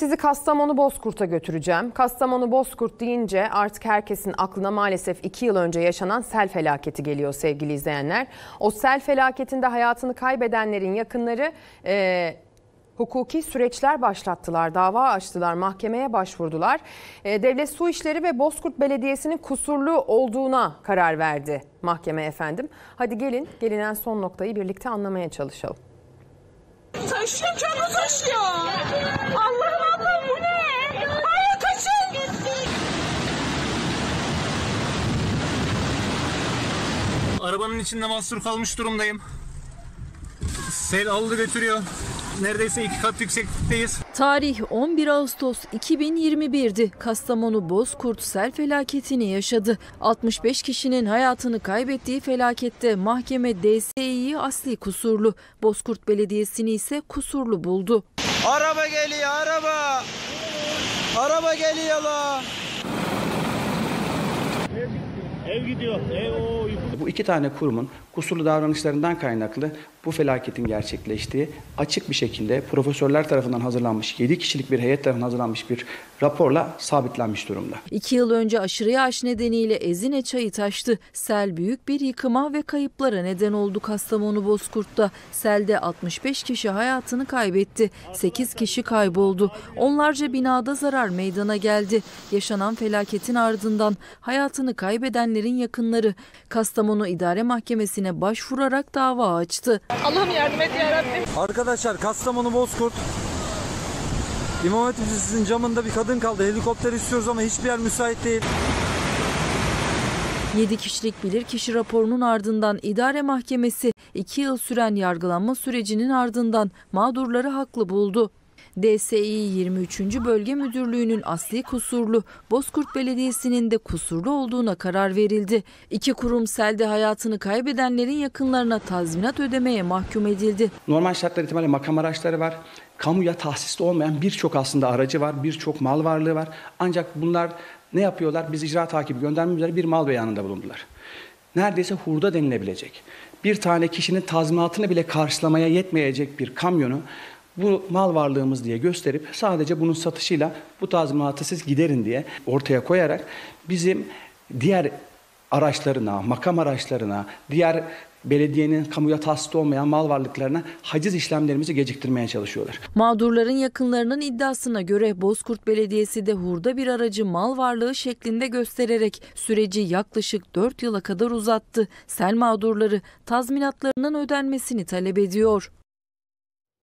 Sizi Kastamonu Bozkurt'a götüreceğim. Kastamonu Bozkurt deyince artık herkesin aklına maalesef iki yıl önce yaşanan sel felaketi geliyor sevgili izleyenler. O sel felaketinde hayatını kaybedenlerin yakınları e, hukuki süreçler başlattılar, dava açtılar, mahkemeye başvurdular. E, Devlet Su İşleri ve Bozkurt Belediyesi'nin kusurlu olduğuna karar verdi mahkeme efendim. Hadi gelin gelinen son noktayı birlikte anlamaya çalışalım. Taşıyor çok taşıyor. Allah'ım Allah'ım bu ne? Ay kaçın. Arabanın içinde mahsur kalmış durumdayım. Sel aldı götürüyor. Neredeyse iki kat yükseklikteyiz. Tarih 11 Ağustos 2021'di. Kastamonu Bozkurt sel felaketini yaşadı. 65 kişinin hayatını kaybettiği felakette mahkeme DSİ'yi asli kusurlu, Bozkurt Belediyesi'ni ise kusurlu buldu. Araba geliyor araba. Araba geliyor la. Gidiyor. Ev o Bu iki tane kurumun kusurlu davranışlarından kaynaklı bu felaketin gerçekleştiği açık bir şekilde profesörler tarafından hazırlanmış 7 kişilik bir heyet tarafından hazırlanmış bir raporla sabitlenmiş durumda. İki yıl önce aşırı yağış nedeniyle Ezine çayı taştı. Sel büyük bir yıkıma ve kayıplara neden oldu Kastamonu Bozkurt'ta. Selde 65 kişi hayatını kaybetti. 8 kişi kayboldu. Onlarca binada zarar meydana geldi. Yaşanan felaketin ardından hayatını kaybedenlerin yakınları Kastamonu İdare Mahkemesi'ne başvurarak dava açtı. Allah'ım yardım et ya Rabbim. Arkadaşlar Kastamonu Bozkurt. İmam Hatip Lisesi'nin camında bir kadın kaldı. Helikopter istiyoruz ama hiçbir yer müsait değil. 7 kişilik bilirkişi raporunun ardından idare mahkemesi 2 yıl süren yargılanma sürecinin ardından mağdurları haklı buldu. DSİ 23. Bölge Müdürlüğü'nün asli kusurlu, Bozkurt Belediyesi'nin de kusurlu olduğuna karar verildi. İki kurum selde hayatını kaybedenlerin yakınlarına tazminat ödemeye mahkum edildi. Normal şartlar itibariyle makam araçları var. Kamuya tahsisli olmayan birçok aslında aracı var, birçok mal varlığı var. Ancak bunlar ne yapıyorlar? Biz icra takibi göndermek üzere bir mal beyanında bulundular. Neredeyse hurda denilebilecek. Bir tane kişinin tazminatını bile karşılamaya yetmeyecek bir kamyonu bu mal varlığımız diye gösterip sadece bunun satışıyla bu tazminatı siz giderin diye ortaya koyarak bizim diğer araçlarına, makam araçlarına, diğer belediyenin kamuya tahsis olmayan mal varlıklarına haciz işlemlerimizi geciktirmeye çalışıyorlar. Mağdurların yakınlarının iddiasına göre Bozkurt Belediyesi de hurda bir aracı mal varlığı şeklinde göstererek süreci yaklaşık 4 yıla kadar uzattı. Sel mağdurları tazminatlarının ödenmesini talep ediyor.